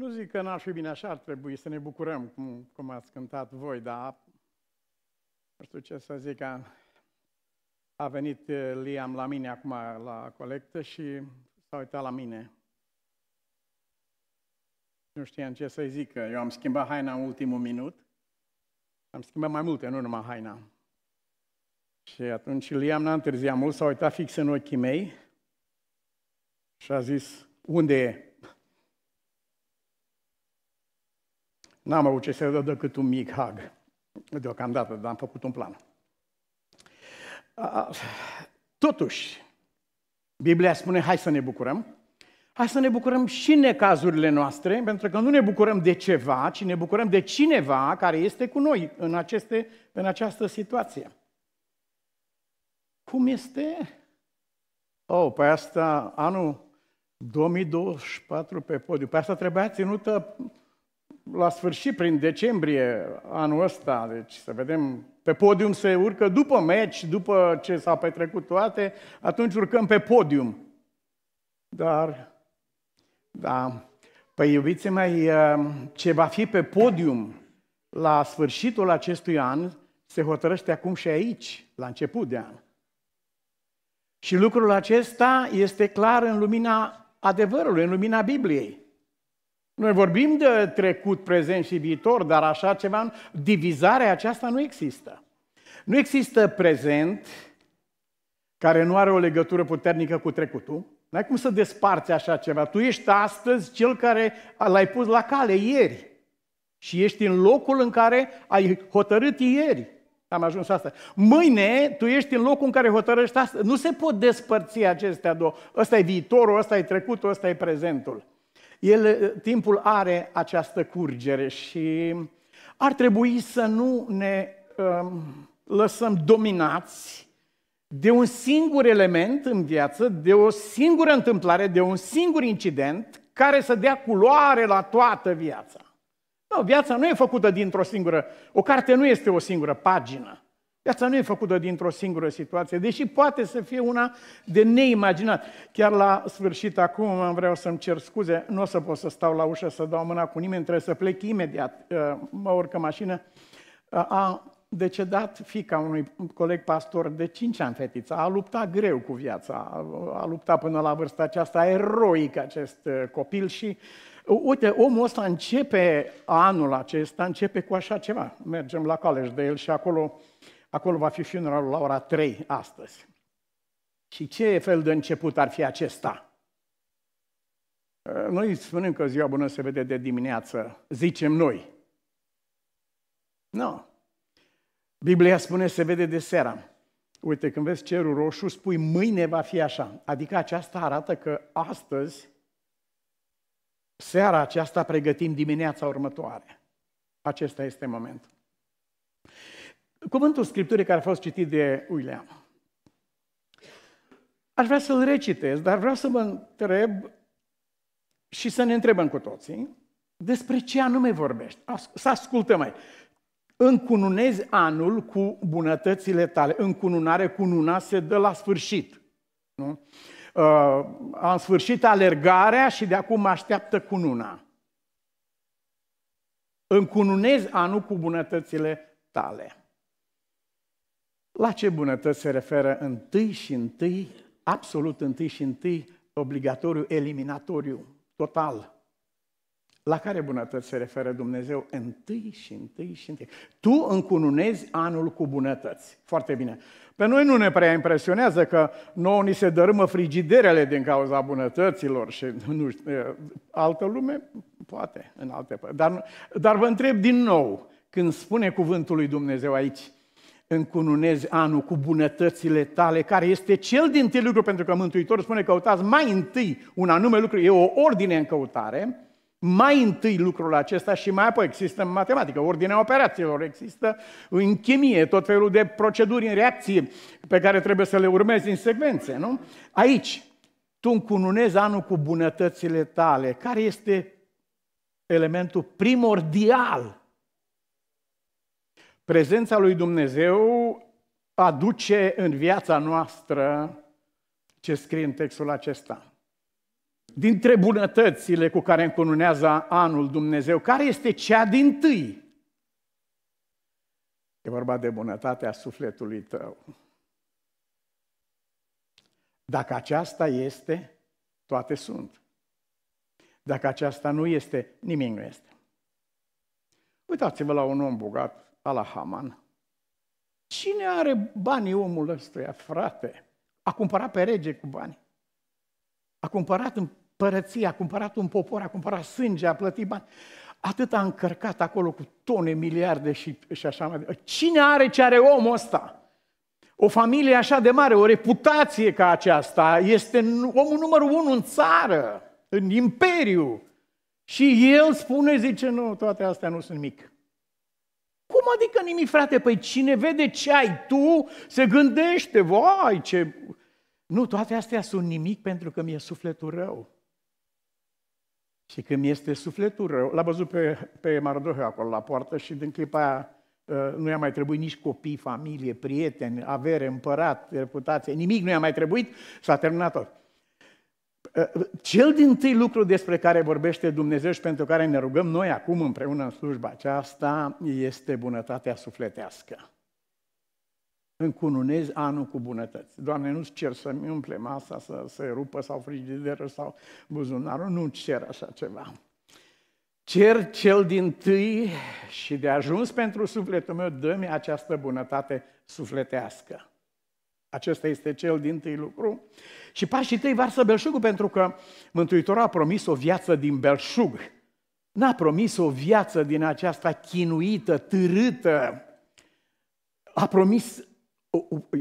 Nu zic că n-ar fi bine așa, ar trebui să ne bucurăm, cum, cum ați cântat voi, dar nu știu ce să zic, a, a venit uh, Liam la mine acum la colectă și s-a uitat la mine. Nu știam ce să-i zic, eu am schimbat haina în ultimul minut. Am schimbat mai multe, nu numai haina. Și atunci Liam n-a întârziat mult, s-a uitat fix în ochii mei și a zis, unde e? N-am avut ce să dă decât un mic hug, deocamdată, dar am făcut un plan. Totuși, Biblia spune, hai să ne bucurăm. Hai să ne bucurăm și în necazurile noastre, pentru că nu ne bucurăm de ceva, ci ne bucurăm de cineva care este cu noi în, aceste, în această situație. Cum este? Oh, pe asta, anul 2024 pe podium. Pe asta trebuia ținută la sfârșit, prin decembrie anul ăsta, deci să vedem, pe podium se urcă după meci, după ce s-au petrecut toate, atunci urcăm pe podium. Dar, da, păi iubiți mai uh, ce va fi pe podium la sfârșitul acestui an, se hotărăște acum și aici, la început de an. Și lucrul acesta este clar în lumina adevărului, în lumina Bibliei. Noi vorbim de trecut, prezent și viitor, dar așa ceva, divizarea aceasta nu există. Nu există prezent care nu are o legătură puternică cu trecutul. N-ai cum să desparți așa ceva. Tu ești astăzi cel care l-ai pus la cale ieri. Și ești în locul în care ai hotărât ieri. Am ajuns asta. Mâine tu ești în locul în care hotărăști asta. Nu se pot despărți acestea două. Ăsta e viitorul, ăsta e trecutul, ăsta e prezentul. El, timpul are această curgere și ar trebui să nu ne um, lăsăm dominați de un singur element în viață, de o singură întâmplare, de un singur incident care să dea culoare la toată viața. Nu, viața nu e făcută dintr-o singură, o carte nu este o singură pagină. Viața nu e făcută dintr-o singură situație, deși poate să fie una de neimaginat. Chiar la sfârșit, acum vreau să-mi cer scuze, nu o să pot să stau la ușă să dau mâna cu nimeni, trebuie să plec imediat, uh, mă urcă mașină. Uh, a decedat fica unui coleg pastor de 5 ani, fetița. A luptat greu cu viața, a luptat până la vârsta aceasta eroic acest uh, copil și Uite, omul ăsta începe anul acesta, începe cu așa ceva. Mergem la college de el și acolo Acolo va fi funeralul la ora 3 astăzi. Și ce fel de început ar fi acesta? Noi spunem că ziua bună se vede de dimineață, zicem noi. Nu. Biblia spune se vede de seara. Uite, când vezi cerul roșu, spui mâine va fi așa. Adică aceasta arată că astăzi, seara aceasta, pregătim dimineața următoare. Acesta este momentul. Cuvântul Scripturii care a fost citit de William. Aș vrea să-l recitesc, dar vreau să mă întreb și să ne întrebăm cu toții despre ce anume vorbești. Să ascultăm mai. Încununezi anul cu bunătățile tale. Încununare, cununa se dă la sfârșit. Nu? Uh, am sfârșit alergarea și de acum așteaptă cununa. Încununezi anul cu bunătățile tale. La ce bunătăți se referă întâi și întâi, absolut întâi și întâi, obligatoriu, eliminatoriu, total? La care bunătăți se referă Dumnezeu întâi și întâi și întâi? Tu încununezi anul cu bunătăți. Foarte bine. Pe noi nu ne prea impresionează că nouă ni se dărâmă frigiderele din cauza bunătăților și nu știu, altă lume poate în alte părți. Dar, dar vă întreb din nou, când spune cuvântul lui Dumnezeu aici, încununezi anul cu bunătățile tale, care este cel din tâi lucru, pentru că Mântuitorul spune căutați mai întâi un anume lucru, e o ordine în căutare, mai întâi lucrul acesta și mai apoi există în matematică, ordinea operațiilor, există în chimie, tot felul de proceduri în reacție pe care trebuie să le urmezi în secvențe, nu? Aici, tu încununezi anul cu bunătățile tale, care este elementul primordial Prezența lui Dumnezeu aduce în viața noastră ce scrie în textul acesta. dintre bunătățile cu care încununează anul Dumnezeu, care este cea din tâi? E vorba de bunătatea sufletului tău. Dacă aceasta este, toate sunt. Dacă aceasta nu este, nimic nu este. Uitați-vă la un om bogat, ala Haman. Cine are banii omul ăstuia, frate? A cumpărat pe rege cu bani. A cumpărat împărăția, a cumpărat un popor, a cumpărat sânge, a plătit bani. Atât a încărcat acolo cu tone, miliarde și, și așa mai departe. Cine are ce are omul ăsta? O familie așa de mare, o reputație ca aceasta, este omul numărul unu în țară, în imperiu. Și el spune, zice, nu, toate astea nu sunt nimic. Cum adică nimic, frate? Păi cine vede ce ai tu, se gândește, vai, ce... Nu, toate astea sunt nimic pentru că mi-e sufletul rău. Și când este sufletul rău, l-a văzut pe, pe Mardoheu acolo la poartă și din clipa aia ă, nu i-a mai trebuit nici copii, familie, prieteni, avere, împărat, reputație, nimic nu i-a mai trebuit, s-a terminat tot. Ă, cel din tâi lucru despre care vorbește Dumnezeu și pentru care ne rugăm noi acum împreună în slujba aceasta este bunătatea sufletească încununezi anul cu bunătăți. Doamne, nu-ți cer să-mi umple masa, să se rupă sau frigiderul sau buzunarul, nu-ți cer așa ceva. Cer cel din tâi și de ajuns pentru sufletul meu, dă-mi această bunătate sufletească. Acesta este cel din tâi lucru. Și pașii tăi varsă belșugul pentru că Mântuitorul a promis o viață din belșug. N-a promis o viață din aceasta chinuită, târâtă. A promis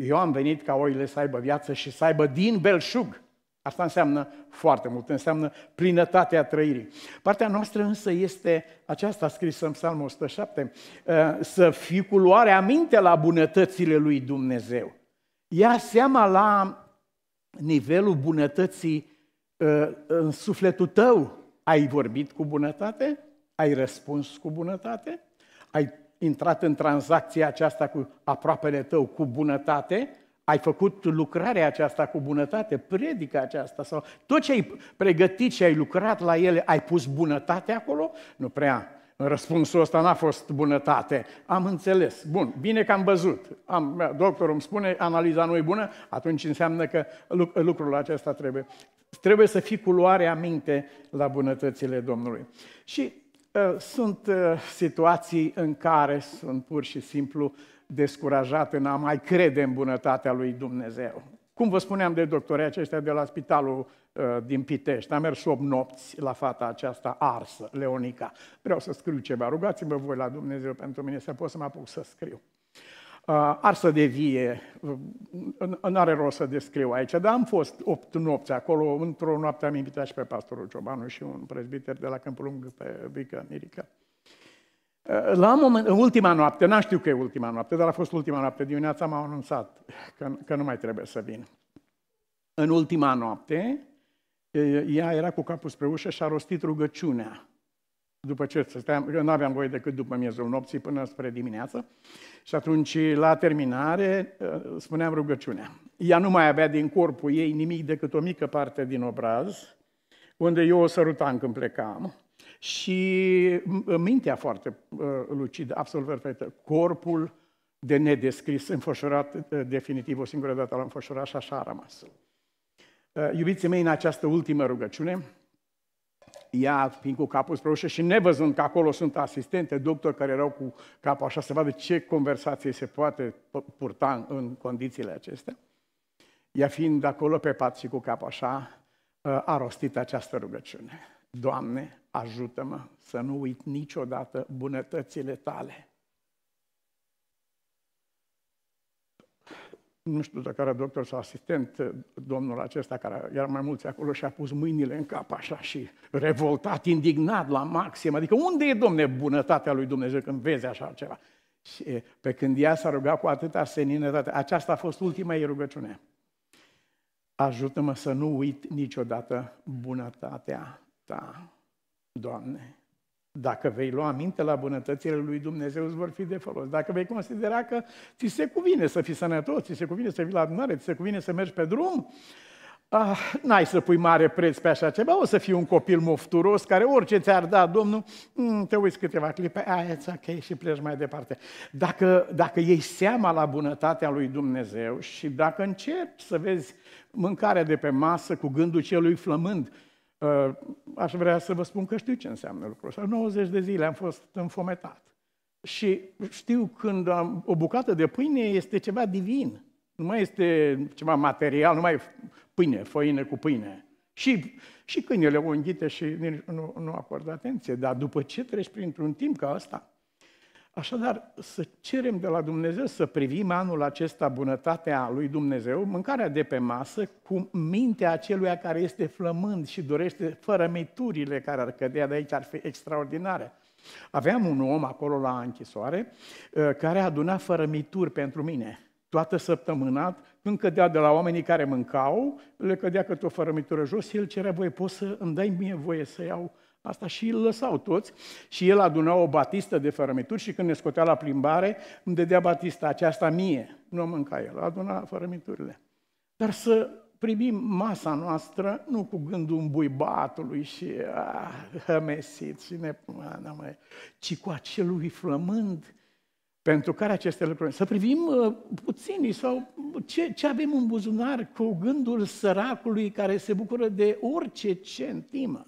eu am venit ca oile să aibă viață și să aibă din belșug. Asta înseamnă foarte mult, înseamnă plinătatea trăirii. Partea noastră însă este aceasta scrisă în Psalmul 107, uh, să fii cu luare aminte la bunătățile lui Dumnezeu. Ia seama la nivelul bunătății uh, în sufletul tău. Ai vorbit cu bunătate? Ai răspuns cu bunătate? Ai intrat în tranzacția aceasta cu aproapele tău cu bunătate, ai făcut lucrarea aceasta cu bunătate, predica aceasta sau tot ce ai pregătit și ai lucrat la ele, ai pus bunătate acolo? Nu prea. Răspunsul ăsta n-a fost bunătate. Am înțeles. Bun, bine că am văzut. Am, doctorul îmi spune, analiza nu e bună, atunci înseamnă că lucrul acesta trebuie. Trebuie să fii cu luare aminte la bunătățile Domnului. Și Ă, sunt ă, situații în care sunt pur și simplu descurajat în a mai crede în bunătatea lui Dumnezeu. Cum vă spuneam de doctorii aceștia de la spitalul ă, din Pitești, am mers 8 nopți la fata aceasta arsă, Leonica. Vreau să scriu ceva, rugați-vă voi la Dumnezeu pentru mine să pot să mă apuc să scriu. Uh, arsă de vie, nu are rost să descriu aici, dar am fost opt nopți acolo, într-o noapte am invitat și pe pastorul Ciobanu și un prezbiter de la Câmpul Lung pe Vică Mirica. Uh, la un moment, în ultima noapte, n-am știu că e ultima noapte, dar a fost ultima noapte, dimineața m-au anunțat că, că nu mai trebuie să vin. În ultima noapte, ea era cu capul spre ușă și a rostit rugăciunea după ce stăteam, eu nu aveam voie decât după miezul nopții până spre dimineață. Și atunci, la terminare, uh, spuneam rugăciunea. Ea nu mai avea din corpul ei nimic decât o mică parte din obraz, unde eu o sărutam când plecam. Și mintea foarte uh, lucidă, absolut perfectă. Corpul de nedescris, înfășurat uh, definitiv, o singură dată l-am înfășurat și așa a rămas. Iubiții mei, în această ultimă rugăciune, ea fiind cu capul spre ușă și nevăzând că acolo sunt asistente, doctori care erau cu capul așa să vadă ce conversație se poate purta în condițiile acestea, ea fiind acolo pe pat și cu capul așa, a rostit această rugăciune. Doamne, ajută-mă să nu uit niciodată bunătățile tale. Nu știu dacă era doctor sau asistent, domnul acesta, care era mai mulți acolo și a pus mâinile în cap așa și revoltat, indignat la maxim. Adică unde e, domne, bunătatea lui Dumnezeu când vezi așa ceva? Și pe când ea s-a rugat cu atâta seninătate, aceasta a fost ultima ei rugăciune. Ajută-mă să nu uit niciodată bunătatea ta, Doamne. Dacă vei lua aminte la bunătățile lui Dumnezeu, îți vor fi de folos. Dacă vei considera că ți se cuvine să fii sănătos, ți se cuvine să vii la adunare, ți se cuvine să mergi pe drum, ah, n-ai să pui mare preț pe așa ceva, o să fii un copil mofturos care orice ți-ar da Domnul, mm, te uiți câteva clipe, aia ok și pleci mai departe. Dacă, dacă iei seama la bunătatea lui Dumnezeu și dacă începi să vezi mâncarea de pe masă cu gândul celui flămând, uh, aș vrea să vă spun că știu ce înseamnă lucrul ăsta. 90 de zile am fost înfometat. Și știu când am, o bucată de pâine este ceva divin. Nu mai este ceva material, nu mai e pâine, făină cu pâine. Și, și câinele o înghite și nu, nu acordă atenție. Dar după ce treci printr-un timp ca ăsta, Așadar, să cerem de la Dumnezeu să privim anul acesta bunătatea lui Dumnezeu, mâncarea de pe masă, cu mintea acelui care este flămând și dorește fără miturile care ar cădea de aici, ar fi extraordinare. Aveam un om acolo la închisoare uh, care aduna fărămituri pentru mine. Toată săptămâna, când cădea de la oamenii care mâncau, le cădea câte o fărămitură jos și el cerea voie, poți să îmi dai mie voie să iau asta? Și îl lăsau toți și el aduna o batistă de fărămituri și când ne scotea la plimbare, îmi dădea batista aceasta mie. Nu mânca el, aduna fărămiturile. Dar să privim masa noastră nu cu gândul îmbuibatului și ah, hămesit și ne, ah, mai, ci cu acelui flămând pentru care aceste lucruri. Să privim uh, puținii sau ce, ce avem în buzunar cu gândul săracului care se bucură de orice centimă.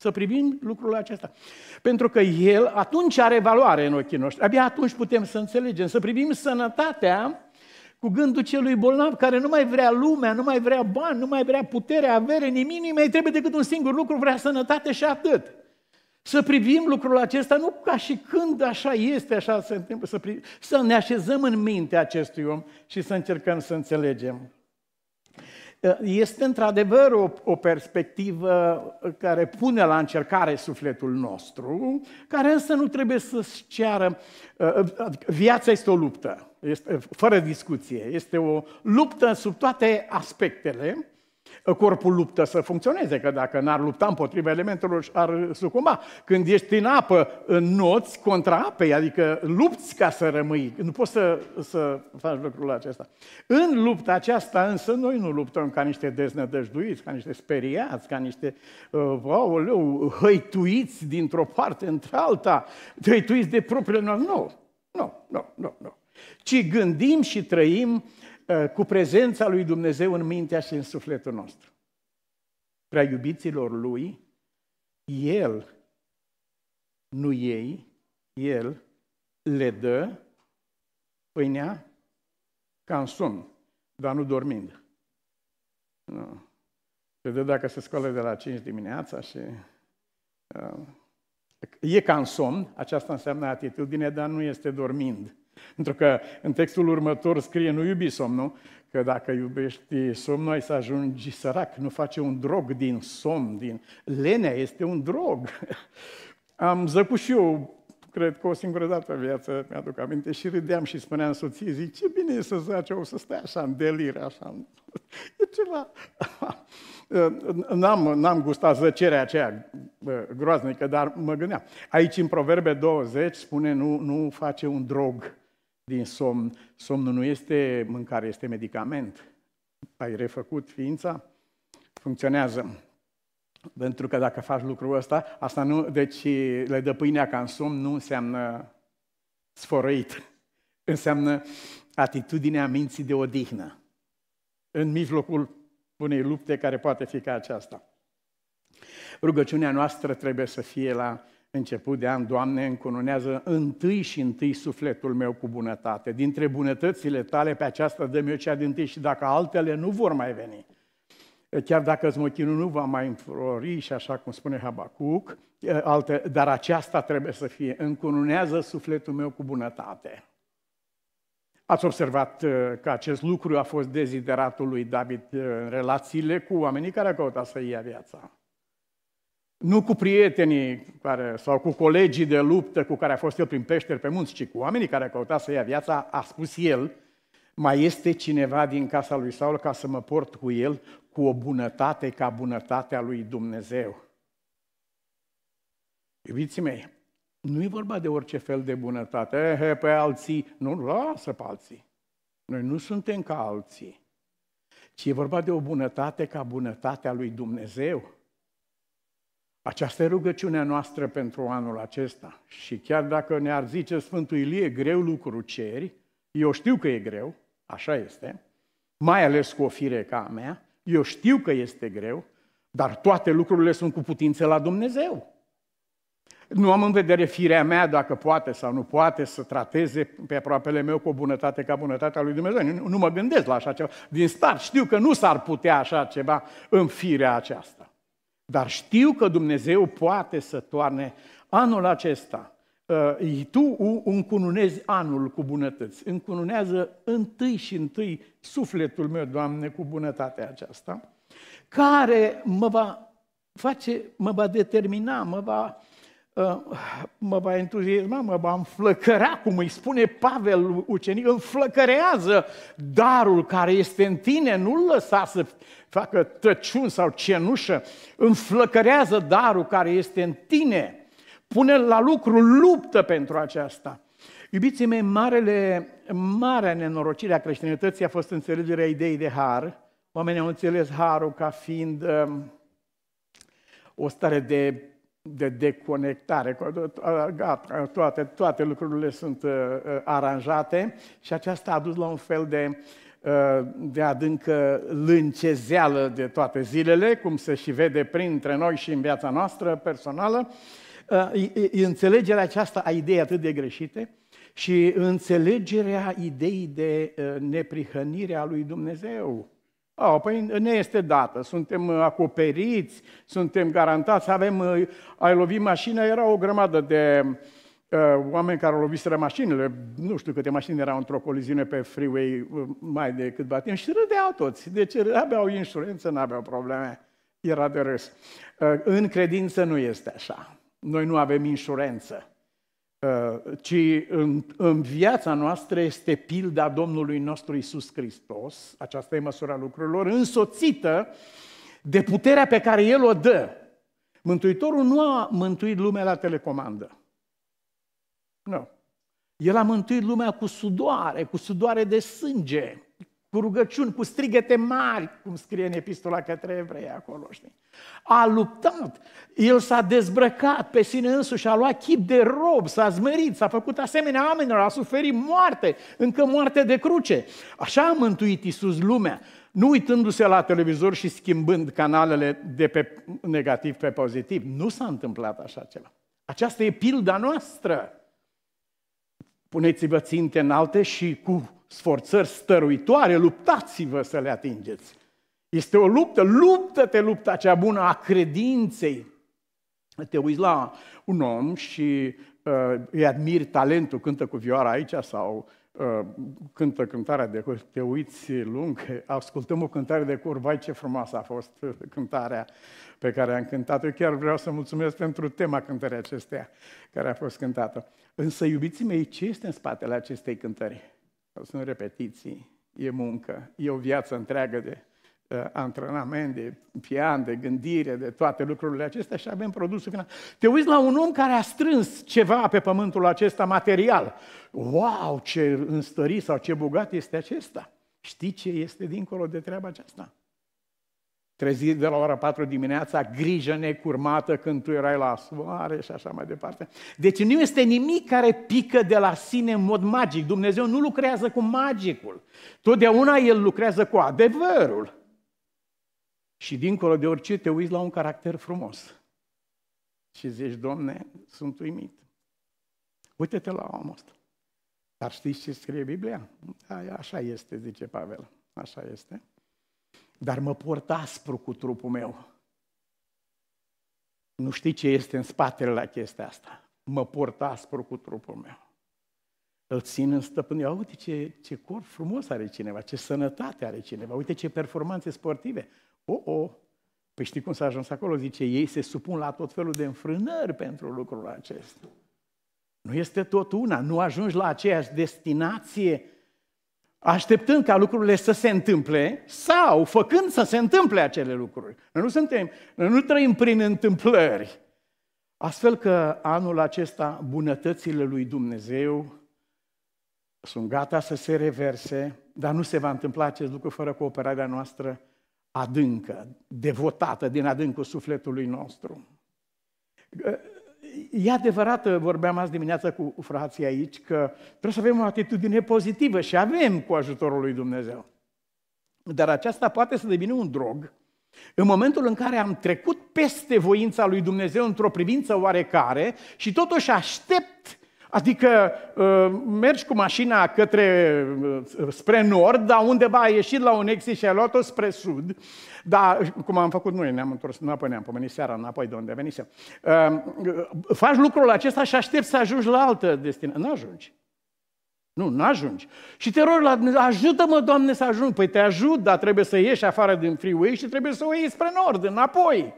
Să privim lucrul acesta. Pentru că el atunci are valoare în ochii noștri. Abia atunci putem să înțelegem. Să privim sănătatea cu gândul celui bolnav care nu mai vrea lumea, nu mai vrea bani, nu mai vrea putere, avere, nimic, nu mai trebuie decât un singur lucru, vrea sănătate și atât. Să privim lucrul acesta nu ca și când așa este, așa se întâmplă, să, priv... să ne așezăm în minte acestui om și să încercăm să înțelegem. Este într-adevăr o, o perspectivă care pune la încercare sufletul nostru, care însă nu trebuie să-și ceară. Viața este o luptă este, fără discuție. Este o luptă sub toate aspectele. Corpul luptă să funcționeze, că dacă n-ar lupta împotriva elementelor, ar sucumba. Când ești în apă, în noți contra apei, adică lupți ca să rămâi. Nu poți să, să faci lucrul acesta. În lupta aceasta, însă, noi nu luptăm ca niște deznădăjduiți, ca niște speriați, ca niște, uh, aoleu, hăituiți dintr-o parte într-alta, hăituiți de propriile noastre. Nu, nu, nu, nu, nu ci gândim și trăim uh, cu prezența lui Dumnezeu în mintea și în sufletul nostru. Prea iubiților lui, El, nu ei, El le dă pâinea ca în somn, dar nu dormind. Nu. Se dă dacă se scoală de la 5 dimineața și... Uh, e ca în somn, aceasta înseamnă atitudine, dar nu este dormind. Pentru că în textul următor scrie, nu iubi somnul, că dacă iubești somnul ai să ajungi sărac, nu face un drog din somn, din... Lenea este un drog. Am zăcut și eu, cred că o singură dată în viață, mi-aduc aminte, și râdeam și spuneam soției, zic, ce bine e să zace, o să stai așa în delir, așa. E ceva... N-am, n-am gustat zăcerea aceea groaznică, dar mă gândeam. Aici, în Proverbe 20, spune, nu, nu face un drog din somn. Somnul nu este mâncare, este medicament. Ai refăcut ființa, funcționează. Pentru că dacă faci lucrul ăsta, asta nu, deci le dă pâinea ca în somn nu înseamnă sfărăit. Înseamnă atitudinea minții de odihnă. În mijlocul unei lupte care poate fi ca aceasta. Rugăciunea noastră trebuie să fie la început de an, Doamne, încununează întâi și întâi sufletul meu cu bunătate. Dintre bunătățile tale pe aceasta dă-mi eu cea din tâi și dacă altele nu vor mai veni, chiar dacă zmochinul nu va mai înflori și așa cum spune Habacuc, alte, dar aceasta trebuie să fie, încununează sufletul meu cu bunătate. Ați observat uh, că acest lucru a fost dezideratul lui David uh, în relațiile cu oamenii care au căutat să ia viața. Nu cu prietenii care, sau cu colegii de luptă cu care a fost el prin peșteri pe munți, ci cu oamenii care au căutat să ia viața, a spus el, mai este cineva din casa lui Saul ca să mă port cu el cu o bunătate ca bunătatea lui Dumnezeu. Iubiții mei, nu e vorba de orice fel de bunătate. Ehe, pe alții, nu, lasă pe alții. Noi nu suntem ca alții ci e vorba de o bunătate ca bunătatea lui Dumnezeu. Aceasta e rugăciunea noastră pentru anul acesta. Și chiar dacă ne-ar zice Sfântul Ilie, greu lucru ceri, eu știu că e greu, așa este, mai ales cu o fire ca a mea, eu știu că este greu, dar toate lucrurile sunt cu putință la Dumnezeu. Nu am în vedere firea mea dacă poate sau nu poate să trateze pe aproapele meu cu o bunătate ca bunătatea lui Dumnezeu. Nu, nu mă gândesc la așa ceva. Din start știu că nu s-ar putea așa ceva în firea aceasta. Dar știu că Dumnezeu poate să toarne anul acesta. Uh, tu încununezi anul cu bunătăți. Încununează întâi și întâi sufletul meu, Doamne, cu bunătatea aceasta, care mă va face, mă va determina, mă va Uh, mă va entuziasma, mă va înflăcărea, cum îi spune Pavel ucenic, înflăcărează darul care este în tine, nu-l lăsa să facă tăciun sau cenușă, înflăcărează darul care este în tine, pune la lucru, luptă pentru aceasta. Iubiții mei, marele, marea nenorocire a creștinătății a fost înțelegerea ideii de har. Oamenii au înțeles harul ca fiind um, o stare de de deconectare, gata, toate, toate lucrurile sunt uh, uh, aranjate și aceasta a dus la un fel de, uh, de adâncă lâncezeală de toate zilele, cum se și vede printre noi și în viața noastră personală. Uh, înțelegerea aceasta a ideii atât de greșite și înțelegerea ideii de uh, neprihănire a lui Dumnezeu. Oh, păi ne este dată, suntem uh, acoperiți, suntem garantați, avem, uh, ai lovit mașina, era o grămadă de uh, oameni care au loviseră mașinile, nu știu câte mașini erau într-o coliziune pe freeway uh, mai de câtva timp și râdeau toți. Deci aveau insurență, nu aveau probleme, era de râs. Uh, în credință nu este așa. Noi nu avem insurență. Uh, ci în, în viața noastră este pilda Domnului nostru Isus Hristos, aceasta e măsura lucrurilor, însoțită de puterea pe care El o dă. Mântuitorul nu a mântuit lumea la telecomandă. Nu. El a mântuit lumea cu sudoare, cu sudoare de sânge, cu rugăciuni, cu strigăte mari, cum scrie în epistola către evrei acolo, știi? A luptat, el s-a dezbrăcat pe sine însuși, a luat chip de rob, s-a zmerit, s-a făcut asemenea oamenilor, a suferit moarte, încă moarte de cruce. Așa a mântuit Iisus lumea, nu uitându-se la televizor și schimbând canalele de pe negativ pe pozitiv. Nu s-a întâmplat așa ceva. Aceasta e pilda noastră. Puneți-vă ținte înalte și cu sforțări stăruitoare, luptați-vă să le atingeți. Este o luptă, luptă-te lupta cea bună a credinței. Te uiți la un om și uh, îi admiri talentul, cântă cu vioara aici sau uh, cântă cântarea de cor, te uiți lung, ascultăm o cântare de cor, vai ce frumoasă a fost cântarea pe care am cântat-o. Eu chiar vreau să mulțumesc pentru tema cântării acesteia care a fost cântată. Însă, iubiții mei, ce este în spatele acestei cântări? Sunt repetiții, e muncă, e o viață întreagă de uh, antrenament, de pian, de gândire, de toate lucrurile acestea și avem produsul final. Te uiți la un om care a strâns ceva pe pământul acesta material. Wow, ce înstărit sau ce bogat este acesta! Știi ce este dincolo de treaba aceasta? Trezit de la ora 4 dimineața, grijă necurmată când tu erai la soare și așa mai departe. Deci nu este nimic care pică de la sine în mod magic. Dumnezeu nu lucrează cu magicul. Totdeauna El lucrează cu adevărul. Și dincolo de orice te uiți la un caracter frumos. Și zici, Domne, sunt uimit. Uite-te la omul ăsta. Dar știți ce scrie Biblia? Da, așa este, zice Pavel. Așa este dar mă port aspru cu trupul meu. Nu știi ce este în spatele la chestia asta. Mă port aspru cu trupul meu. Îl țin în stăpânire. Uite ce, ce corp frumos are cineva, ce sănătate are cineva, uite ce performanțe sportive. O, oh, oh. Păi știi cum s-a ajuns acolo? Zice, ei se supun la tot felul de înfrânări pentru lucrul acesta. Nu este tot una, nu ajungi la aceeași destinație așteptând ca lucrurile să se întâmple sau făcând să se întâmple acele lucruri. Noi nu, suntem, noi nu trăim prin întâmplări. Astfel că anul acesta bunătățile lui Dumnezeu sunt gata să se reverse, dar nu se va întâmpla acest lucru fără cooperarea noastră adâncă, devotată din adâncul sufletului nostru. E adevărat, vorbeam azi dimineața cu frații aici, că trebuie să avem o atitudine pozitivă și avem cu ajutorul lui Dumnezeu. Dar aceasta poate să devină un drog în momentul în care am trecut peste voința lui Dumnezeu într-o privință oarecare și totuși aștept Adică uh, mergi cu mașina către, uh, spre nord, dar undeva ai ieșit la un exit și ai luat-o spre sud, dar cum am făcut noi, ne-am întors înapoi, ne-am pomenit seara înapoi de unde venisem. Uh, faci lucrul acesta și aștepți să ajungi la altă destinație. Nu ajungi. Nu, nu ajungi. Și te rog la Dumnezeu, ajută-mă, Doamne, să ajung. Păi te ajut, dar trebuie să ieși afară din freeway și trebuie să o iei spre nord, înapoi.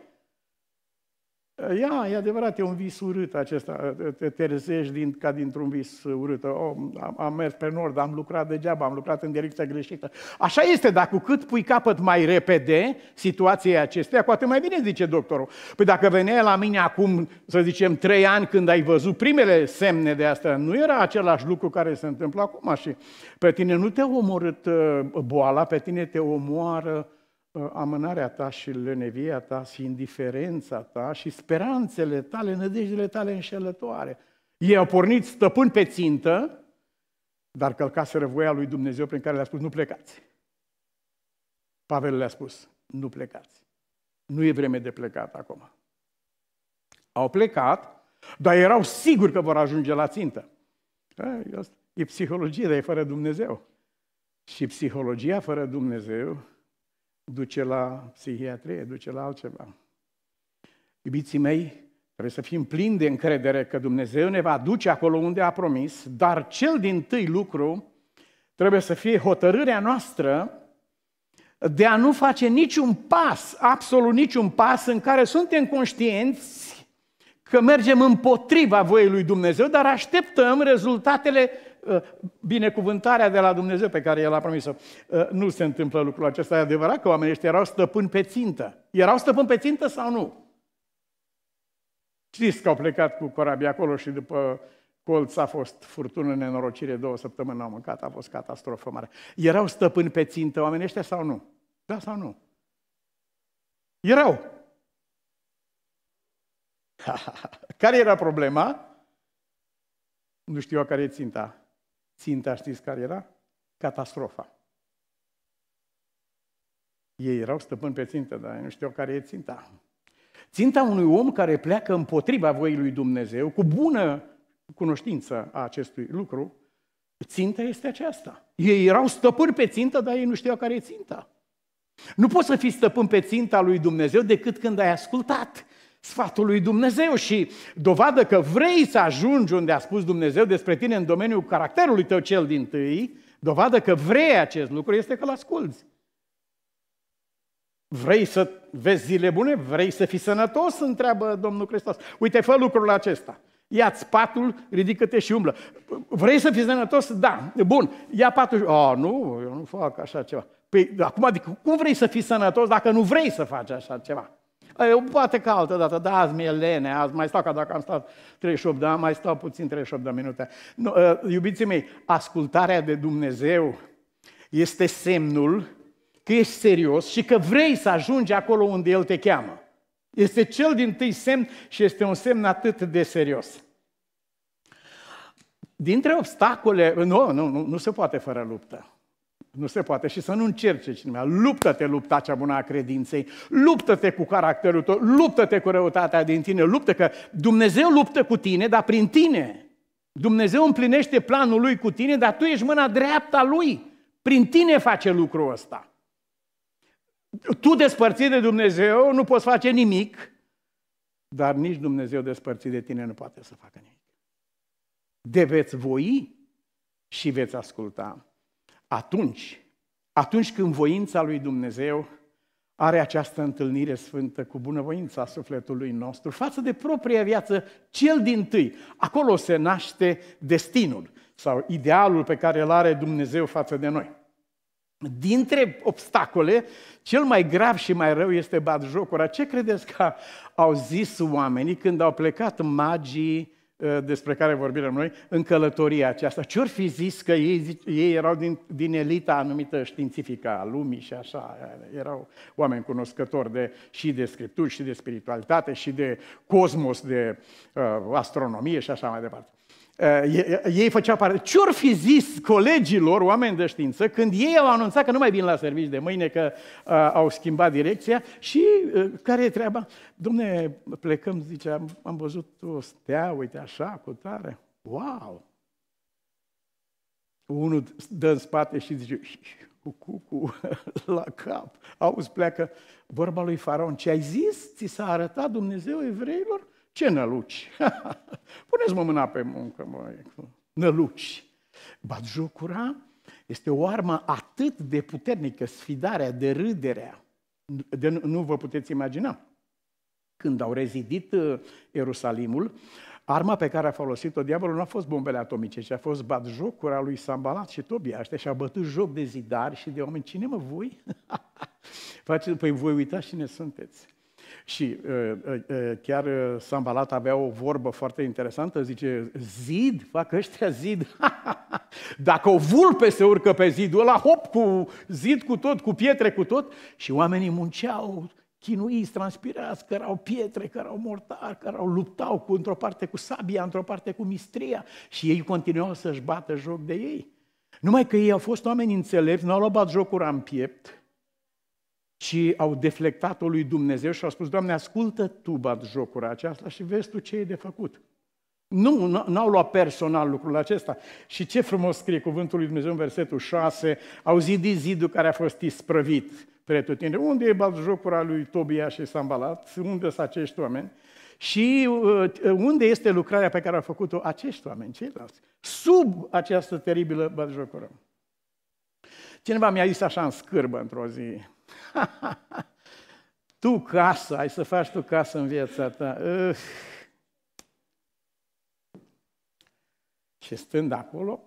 Ia, e adevărat, e un vis urât acesta, te trezești din, ca dintr-un vis urât. Oh, am, am mers pe nord, am lucrat degeaba, am lucrat în direcția greșită. Așa este, dar cu cât pui capăt mai repede situației acesteia, cu atât mai bine, zice doctorul. Păi dacă venea la mine acum, să zicem, trei ani când ai văzut primele semne de asta, nu era același lucru care se întâmplă acum și pe tine nu te-a omorât uh, boala, pe tine te omoară Uh, amânarea ta și lenevia ta și indiferența ta și speranțele tale, nădejdele tale înșelătoare. Ei au pornit stăpân pe țintă, dar călcaseră voia lui Dumnezeu prin care le-a spus, nu plecați. Pavel le-a spus, nu plecați. Nu e vreme de plecat acum. Au plecat, dar erau siguri că vor ajunge la țintă. E psihologie, dar e fără Dumnezeu. Și psihologia fără Dumnezeu duce la psihiatrie, duce la altceva. Iubiții mei, trebuie să fim plini de încredere că Dumnezeu ne va duce acolo unde a promis, dar cel din tâi lucru trebuie să fie hotărârea noastră de a nu face niciun pas, absolut niciun pas în care suntem conștienți că mergem împotriva voiei lui Dumnezeu, dar așteptăm rezultatele Uh, binecuvântarea de la Dumnezeu pe care El a promis-o. Uh, nu se întâmplă lucrul acesta. E adevărat că oamenii ăștia erau stăpâni pe țintă. Erau stăpâni pe țintă sau nu? Știți că au plecat cu corabia acolo și după colț a fost furtună, nenorocire, două săptămâni n-au mâncat, a fost catastrofă mare. Erau stăpâni pe țintă oamenii ăștia sau nu? Da sau nu? Erau. care era problema? Nu știu care e ținta. Ținta știți care era? Catastrofa. Ei erau stăpâni pe țintă, dar nu știu care e ținta. Ținta unui om care pleacă împotriva voii lui Dumnezeu, cu bună cunoștință a acestui lucru, ținta este aceasta. Ei erau stăpâni pe țintă, dar ei nu știau care e ținta. Nu poți să fii stăpân pe ținta lui Dumnezeu decât când ai ascultat sfatul lui Dumnezeu și dovadă că vrei să ajungi unde a spus Dumnezeu despre tine în domeniul caracterului tău cel din tâi, dovadă că vrei acest lucru este că-l asculți. Vrei să vezi zile bune? Vrei să fii sănătos? Întreabă Domnul Hristos. Uite, fă lucrul acesta. Ia-ți patul, ridică-te și umblă. Vrei să fii sănătos? Da. Bun. Ia patul. Oh, nu, eu nu fac așa ceva. Păi, acum, adică, cum vrei să fii sănătos dacă nu vrei să faci așa ceva? Eu poate că altă dată, da, azi mi-e lene, azi mai stau ca dacă am stat 38 de ani, mai stau puțin 38 de minute. Nu, uh, iubiții mei, ascultarea de Dumnezeu este semnul că ești serios și că vrei să ajungi acolo unde El te cheamă. Este cel din tâi semn și este un semn atât de serios. Dintre obstacole, nu, nu, nu, nu se poate fără luptă. Nu se poate și să nu încerce cineva. Luptă-te lupta cea bună a credinței, luptă-te cu caracterul tău, luptă-te cu răutatea din tine, luptă că Dumnezeu luptă cu tine, dar prin tine. Dumnezeu împlinește planul lui cu tine, dar tu ești mâna dreapta a lui. Prin tine face lucrul ăsta. Tu despărțit de Dumnezeu nu poți face nimic, dar nici Dumnezeu despărțit de tine nu poate să facă nimic. De veți voi și veți asculta atunci, atunci când voința lui Dumnezeu are această întâlnire sfântă cu bunăvoința sufletului nostru față de propria viață, cel din tâi. Acolo se naște destinul sau idealul pe care îl are Dumnezeu față de noi. Dintre obstacole, cel mai grav și mai rău este jocura. Ce credeți că au zis oamenii când au plecat magii uh, despre care vorbim noi, în călătoria aceasta. Ce-or fi zis că ei, ei erau din, din elita anumită științifică a lumii și așa, erau oameni cunoscători de, și de scripturi, și de spiritualitate, și de cosmos, de uh, astronomie și așa mai departe. Uh, ei făceau parte. Ce-or fi zis colegilor, oameni de știință, când ei au anunțat că nu mai vin la servici de mâine, că uh, au schimbat direcția și uh, care e treaba? Domne, plecăm, zice, am, am văzut o stea, uite așa, cu tare. Wow! Unul dă în spate și zice, cu cucu la cap. Auzi, pleacă vorba lui Faraon. Ce ai zis? Ți s-a arătat Dumnezeu evreilor? Ce năluci? Puneți-mă mâna pe muncă, mă, năluci. Batjocura este o armă atât de puternică, sfidarea, de râderea, de nu vă puteți imagina. Când au rezidit uh, Ierusalimul, arma pe care a folosit-o diavolul nu a fost bombele atomice, ci a fost batjocura lui Sambalat și Tobia. Ăștia și-au bătut joc de zidari și de oameni. Cine mă, voi? Face, păi voi uitați cine sunteți. Și uh, uh, uh, chiar Sambalat avea o vorbă foarte interesantă, zice, zid, fac ăștia zid. Dacă o vulpe se urcă pe zidul ăla, hop, cu zid cu tot, cu pietre cu tot, și oamenii munceau, chinuiți, transpirați, că erau pietre, că erau mortari, că erau luptau cu, într-o parte cu sabia, într-o parte cu mistria și ei continuau să-și bată joc de ei. Numai că ei au fost oameni înțelepți, nu au luat jocura în piept, ci au deflectat-o lui Dumnezeu și au spus, Doamne, ascultă tu bat jocura aceasta și vezi tu ce e de făcut. Nu, n-au luat personal lucrul acesta. Și ce frumos scrie cuvântul lui Dumnezeu în versetul 6, au zidit zidul care a fost isprăvit pretutinde. Unde e jocura lui Tobia și Sambalat? Unde sunt acești oameni? Și uh, unde este lucrarea pe care au făcut-o acești oameni, ceilalți? Sub această teribilă jocură. Cineva mi-a zis așa în scârbă într-o zi, tu casă, ai să faci tu casă în viața ta. Uh. Și stând acolo,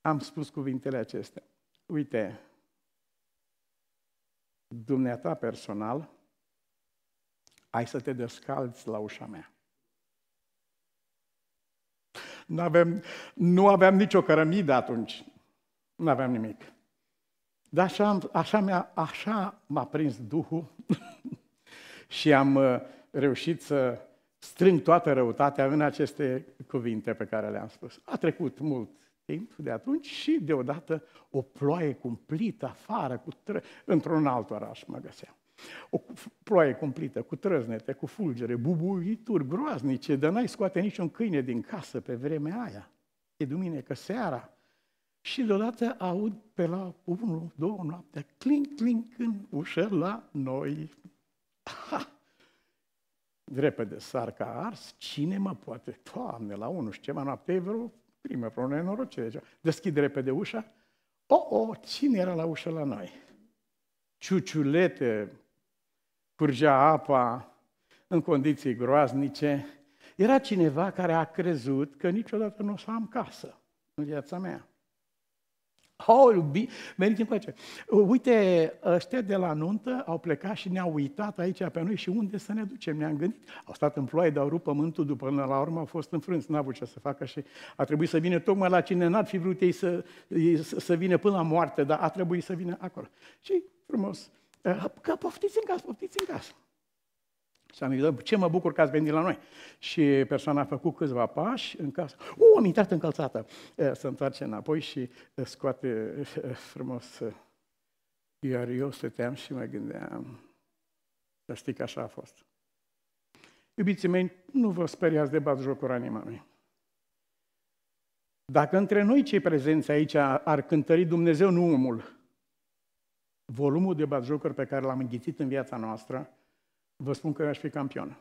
am spus cuvintele acestea. Uite, dumneata personal, ai să te descalți la ușa mea. N-avem, nu aveam nicio cărămidă atunci. Nu aveam nimic. Dar așa, așa, mi-a, așa m-a prins Duhul și am uh, reușit să strâng toată răutatea în aceste cuvinte pe care le-am spus. A trecut mult timp de atunci și deodată o ploaie cumplită afară, cu tră... într-un alt oraș mă găseam. O ploaie cumplită, cu trăznete, cu fulgere, bubuituri groaznice, de n-ai scoate niciun câine din casă pe vremea aia. E duminică seara, și deodată aud pe la 1, 2 noaptea, clink, clink în ușă la noi. Ha! Repede sar ca ars, cine mă poate? Doamne, la 1 și ceva noapte e vreo primă, vreo nenorocire. Deschid repede ușa. O, oh, oh, cine era la ușă la noi? Ciuciulete, curgea apa în condiții groaznice. Era cineva care a crezut că niciodată nu o să am casă în viața mea. Oh, veniți încoace. Uite, ăștia de la nuntă au plecat și ne-au uitat aici pe noi și unde să ne ducem, ne-am gândit. Au stat în ploaie, dar au rupt pământul, după până la urmă au fost înfrânți, n-au avut ce să facă și a trebuit să vină tocmai la cine n-ar fi vrut ei să, să vină până la moarte, dar a trebuit să vină acolo. Și frumos, că poftiți în casă, poftiți în casă. Și am zis, ce mă bucur că ați venit la noi. Și persoana a făcut câțiva pași în casă. U, am intrat încălțată. să întoarce înapoi și scoate frumos. Iar eu stăteam și mă gândeam, să știi că așa a fost. Iubiții mei, nu vă speriați de bat jocura nimănui. Dacă între noi cei prezenți aici ar cântări Dumnezeu, nu omul, volumul de batjocuri pe care l-am înghițit în viața noastră, vă spun că eu aș fi campion.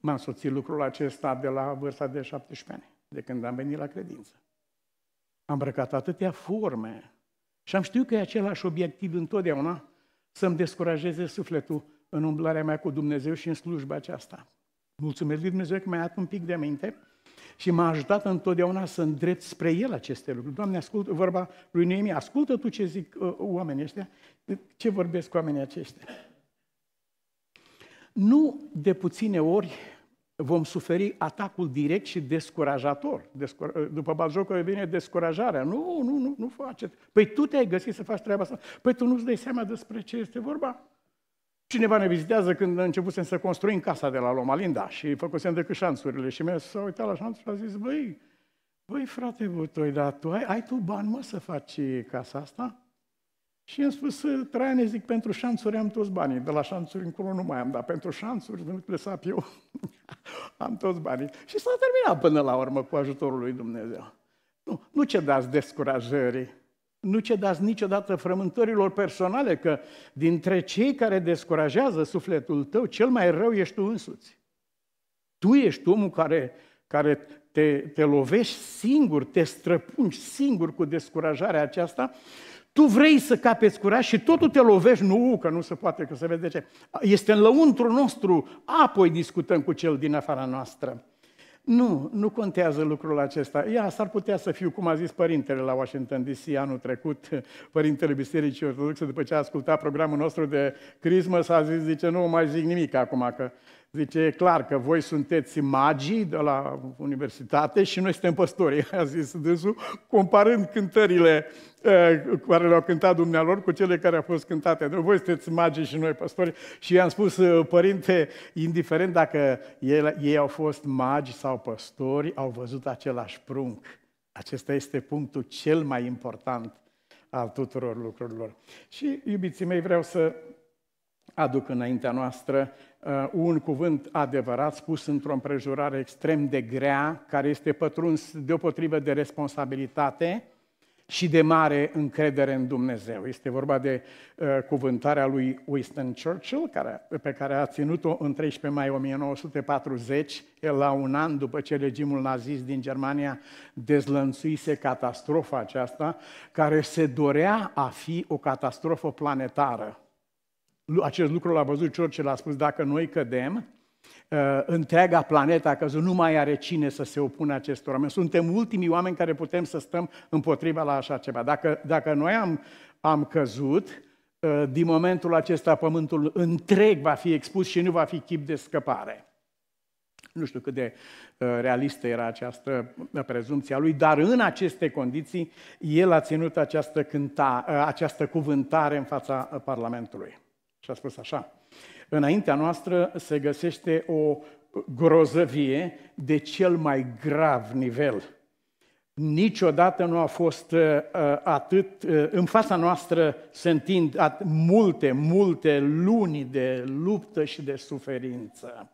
M-am soțit lucrul acesta de la vârsta de 17 ani, de când am venit la credință. Am îmbrăcat atâtea forme și am știut că e același obiectiv întotdeauna, să-mi descurajeze sufletul în umblarea mea cu Dumnezeu și în slujba aceasta. Mulțumesc lui Dumnezeu că mi-a dat un pic de minte și m-a ajutat întotdeauna să îndrept spre El aceste lucruri. Doamne, ascult vorba lui Neemie, ascultă Tu ce zic uh, oamenii ăștia, ce vorbesc cu oamenii aceștia. Nu de puține ori vom suferi atacul direct și descurajator. Descur- după baljocul vine descurajarea. Nu, nu, nu, nu faceți. Păi tu te-ai găsit să faci treaba asta. Păi tu nu-ți dai seama despre ce este vorba. Cineva ne vizitează când începusem să construim casa de la Loma Linda și făcusem decât șanțurile și mi-a s-a uitat la șanțuri și a zis, băi, băi frate Butoi, dar tu ai, ai tu bani mă să faci casa asta? Și i-am spus, Traiane, zic, pentru șanțuri am toți banii. De la șanțuri încolo nu mai am, dar pentru șanțuri, vând sap eu, am toți banii. Și s-a terminat până la urmă cu ajutorul lui Dumnezeu. Nu, nu cedați descurajării, nu cedați niciodată frământărilor personale, că dintre cei care descurajează sufletul tău, cel mai rău ești tu însuți. Tu ești omul care, care te, te lovești singur, te străpungi singur cu descurajarea aceasta tu vrei să capeți curaj și totul te lovești, nu, că nu se poate, că se vede ce. Este în lăuntru nostru, apoi discutăm cu cel din afara noastră. Nu, nu contează lucrul acesta. Ia, s-ar putea să fiu, cum a zis părintele la Washington DC anul trecut, părintele Bisericii Ortodoxe, după ce a ascultat programul nostru de Christmas, a zis, zice, nu mai zic nimic acum, că Zice, e clar că voi sunteți magii de la universitate și noi suntem păstori, a zis dânsul, comparând cântările uh, care le-au cântat dumnealor cu cele care au fost cântate. De voi sunteți magii și noi păstori. Și i-am spus, uh, părinte, indiferent dacă ei, ei au fost magi sau păstori, au văzut același prunc. Acesta este punctul cel mai important al tuturor lucrurilor. Și, iubiții mei, vreau să aduc înaintea noastră uh, un cuvânt adevărat spus într-o împrejurare extrem de grea, care este pătruns deopotrivă de responsabilitate și de mare încredere în Dumnezeu. Este vorba de uh, cuvântarea lui Winston Churchill, care, pe care a ținut-o în 13 mai 1940, el la un an după ce regimul nazist din Germania dezlănțuise catastrofa aceasta, care se dorea a fi o catastrofă planetară acest lucru l-a văzut Churchill, a spus, dacă noi cădem, uh, întreaga planetă a căzut, nu mai are cine să se opună acestor oameni. Suntem ultimii oameni care putem să stăm împotriva la așa ceva. Dacă, dacă noi am, am căzut, uh, din momentul acesta pământul întreg va fi expus și nu va fi chip de scăpare. Nu știu cât de uh, realistă era această prezumție a lui, dar în aceste condiții el a ținut această, cânta, această cuvântare în fața Parlamentului. Și a spus așa, înaintea noastră se găsește o grozăvie de cel mai grav nivel. Niciodată nu a fost uh, atât, uh, în fața noastră se întind multe, multe luni de luptă și de suferință.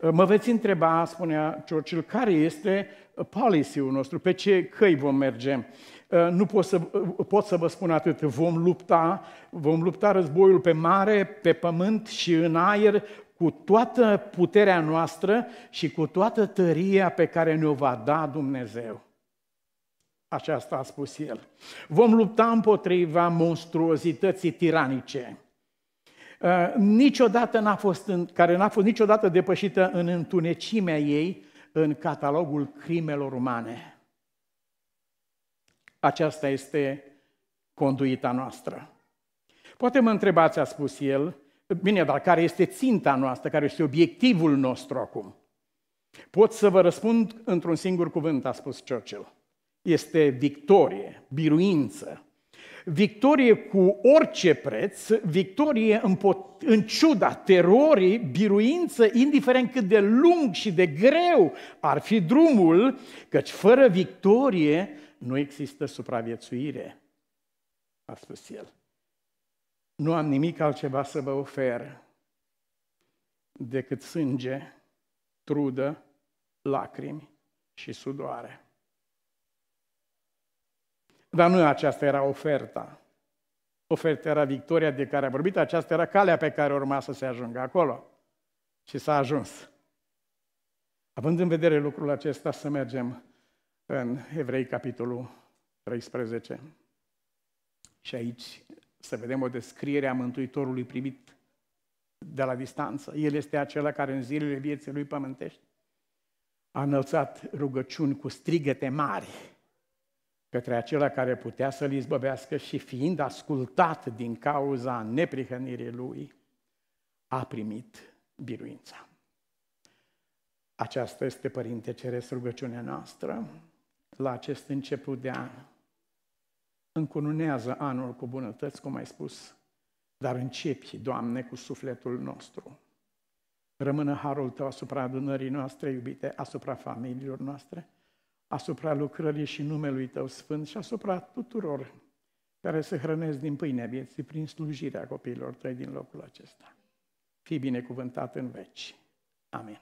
Uh, mă veți întreba, spunea Churchill, care este policy-ul nostru, pe ce căi vom merge? Uh, nu pot să, uh, pot să vă spun atât. Vom lupta, vom lupta războiul pe mare, pe pământ și în aer cu toată puterea noastră și cu toată tăria pe care ne-o va da Dumnezeu. Aceasta a spus el. Vom lupta împotriva monstruozității tiranice, uh, niciodată n-a fost în, care n-a fost niciodată depășită în întunecimea ei în catalogul crimelor umane. Aceasta este conduita noastră. Poate mă întrebați, a spus el, bine, dar care este ținta noastră, care este obiectivul nostru acum? Pot să vă răspund într-un singur cuvânt, a spus Churchill. Este victorie, biruință. Victorie cu orice preț, victorie în ciuda terorii, biruință, indiferent cât de lung și de greu ar fi drumul, căci fără victorie nu există supraviețuire, a spus el. Nu am nimic altceva să vă ofer decât sânge, trudă, lacrimi și sudoare. Dar nu aceasta era oferta. Oferta era victoria de care a vorbit, aceasta era calea pe care urma să se ajungă acolo. Și s-a ajuns. Având în vedere lucrul acesta, să mergem în Evrei, capitolul 13. Și aici să vedem o descriere a Mântuitorului privit de la distanță. El este acela care în zilele vieții lui pământești a înălțat rugăciuni cu strigăte mari către acela care putea să-l izbăvească și fiind ascultat din cauza neprihănirii lui, a primit biruința. Aceasta este, Părinte Ceresc, rugăciunea noastră la acest început de an. Încununează anul cu bunătăți, cum ai spus, dar începi, Doamne, cu sufletul nostru. Rămână harul Tău asupra adunării noastre iubite, asupra familiilor noastre, asupra lucrării și numelui Tău sfânt și asupra tuturor care se hrănesc din pâinea vieții prin slujirea copiilor Tăi din locul acesta. Fii binecuvântat în veci. Amin.